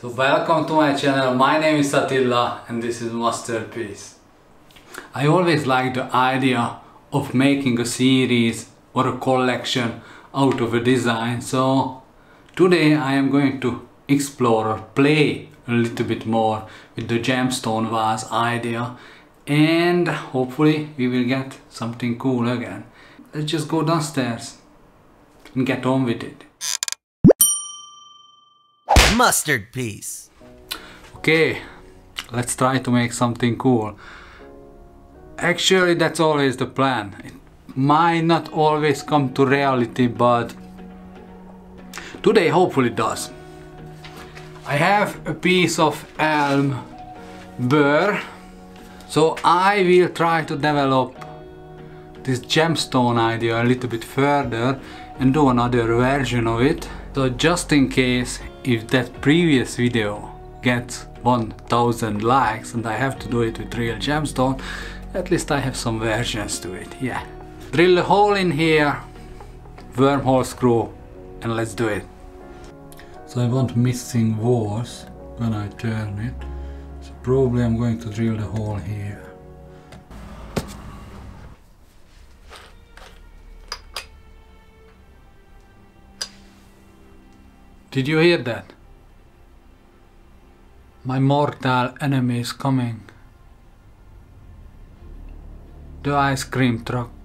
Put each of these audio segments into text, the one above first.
So welcome to my channel, my name is Attila and this is Mustardpiece. I always like the idea of making a series or a collection out of a design so today I am going to explore or play a little bit more with the gemstone vase idea and hopefully we will get something cool again. Let's just go downstairs and get on with it. Mustard piece. Okay, let's try to make something cool. Actually, that's always the plan. It might not always come to reality, but today hopefully does. I have a piece of elm burr, so I will try to develop this gemstone idea a little bit further and do another version of it. So just in case if that previous video gets 1000 likes and I have to do it with real gemstone, at least I have some versions to it, yeah. Drill a hole in here, wormhole screw, and let's do it. So I want missing walls when I turn it, so probably I'm going to drill the hole here. Did you hear that? My mortal enemy is coming. The ice cream truck.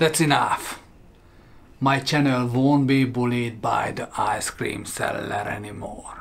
That's enough. My channel won't be bullied by the ice cream seller anymore.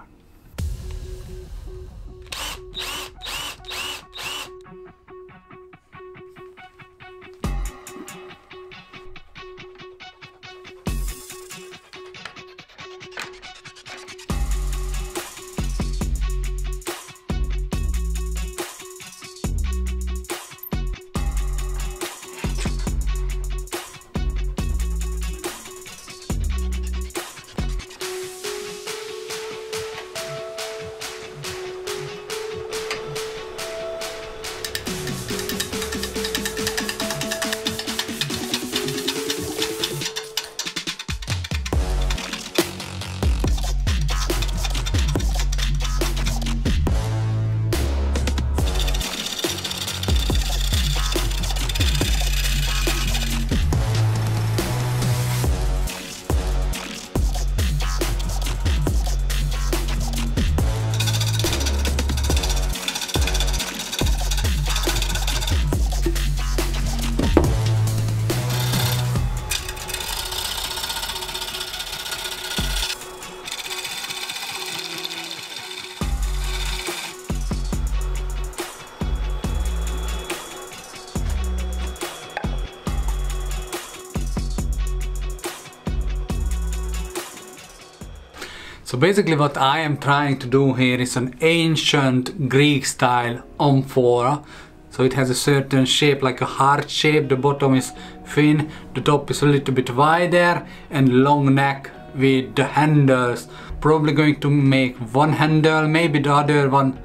So basically what I am trying to do here is an ancient Greek style amphora. So it has a certain shape like a heart shape, the bottom is thin, the top is a little bit wider and long neck with the handles. Probably going to make one handle, maybe the other one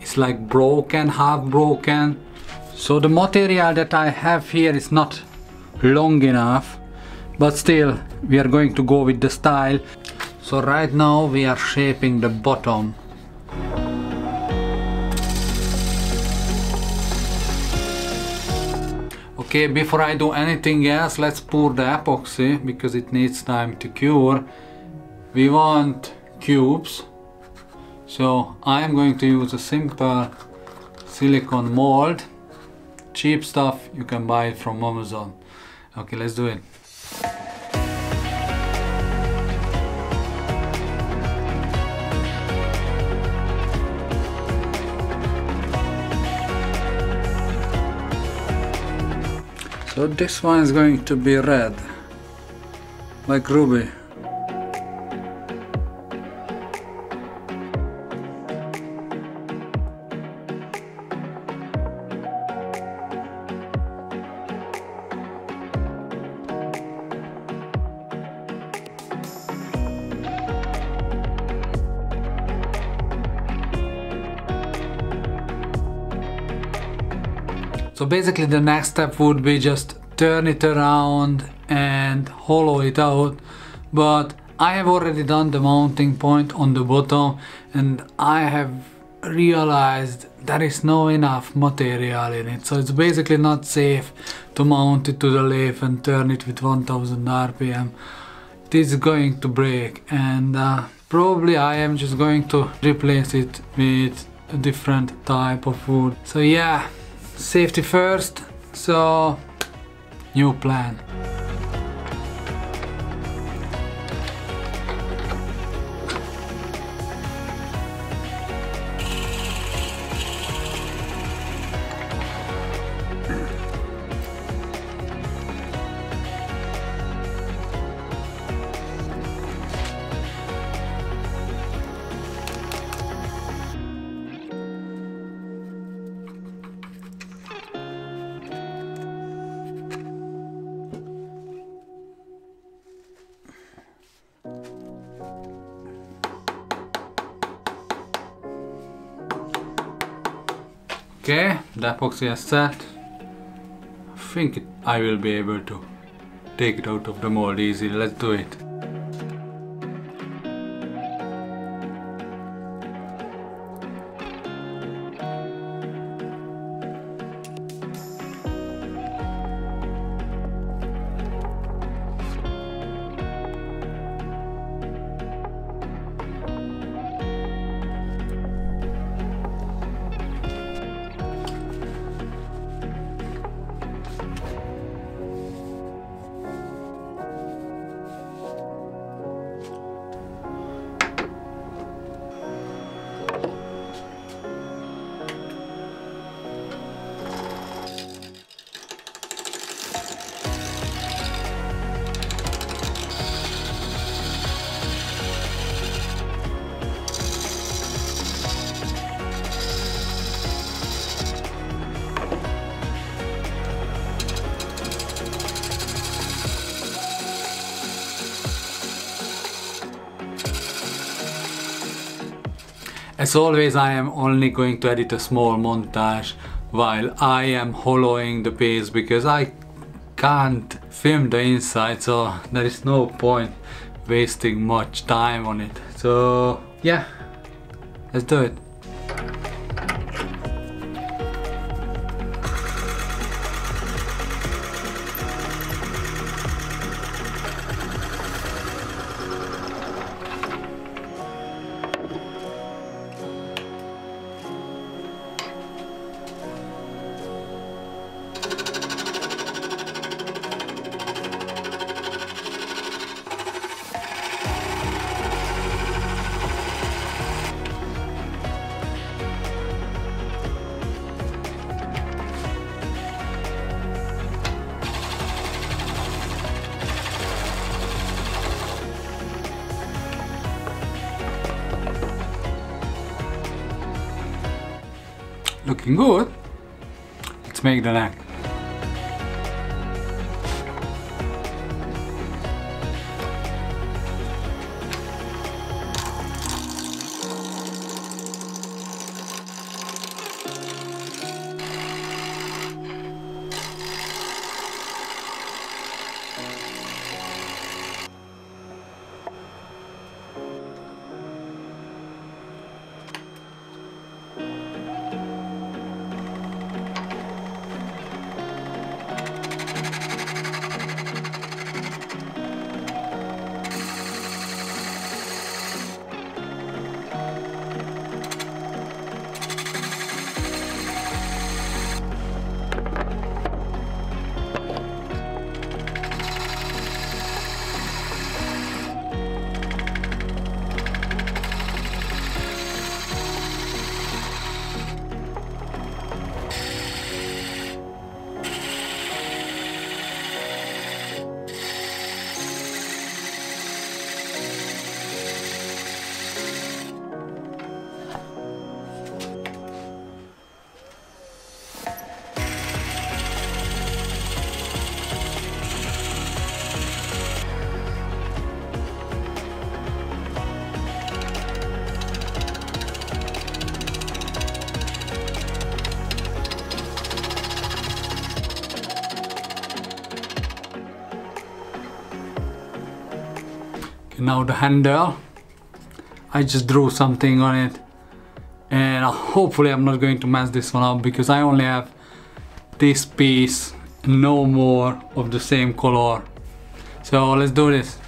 is like broken, half broken. So the material that I have here is not long enough, but still we are going to go with the style. So right now we are shaping the bottom. Okay, before I do anything else, let's pour the epoxy because it needs time to cure. We want cubes. So I am going to use a simple silicone mold. Cheap stuff, you can buy it from Amazon. Okay, let's do it. So this one is going to be red, like ruby. So basically the next step would be just turn it around and hollow it out. But I have already done the mounting point on the bottom and I have realized there is no enough material in it. So it's basically not safe to mount it to the lathe and turn it with 1000 RPM. It is going to break and uh, probably I am just going to replace it with a different type of wood. So yeah, safety first. So new plan. Okay, the epoxy is set. I think I will be able to take it out of the mold easily. Let's do it. As always I am only going to edit a small montage while I am hollowing the piece because I can't film the inside so there is no point wasting much time on it. So yeah, let's do it. Looking good. Let's make the neck. Now the handle. I just drew something on it. And hopefully I'm not going to mess this one up because I only have this piece no more of the same color. So let's do this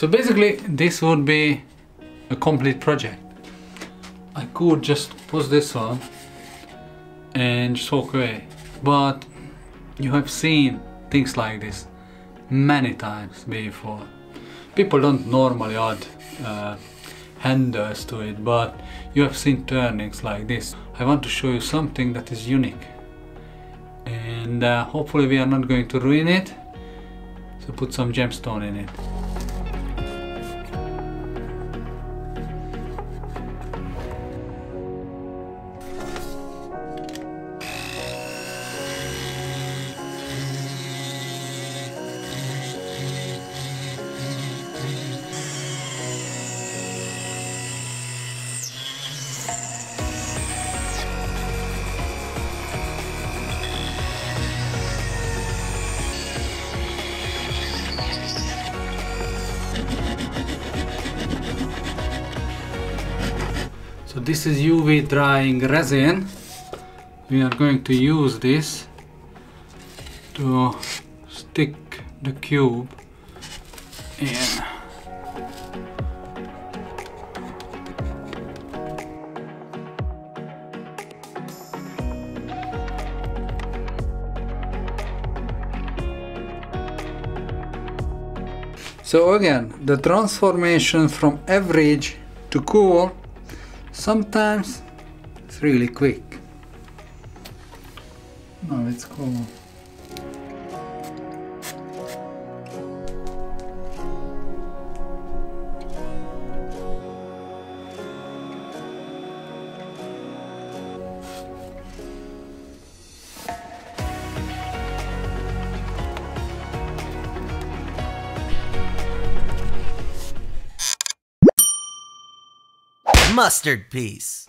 So basically this would be a complete project. I could just push this on and just walk away. But you have seen things like this many times before. People don't normally add uh, handles to it, but you have seen turnings like this. I want to show you something that is unique. And uh, hopefully we are not going to ruin it. So put some gemstone in it. So this is UV drying resin. We are going to use this to stick the cube in. So again, the transformation from average to cool sometimes it's really quick. Now it's cool. Mustard piece.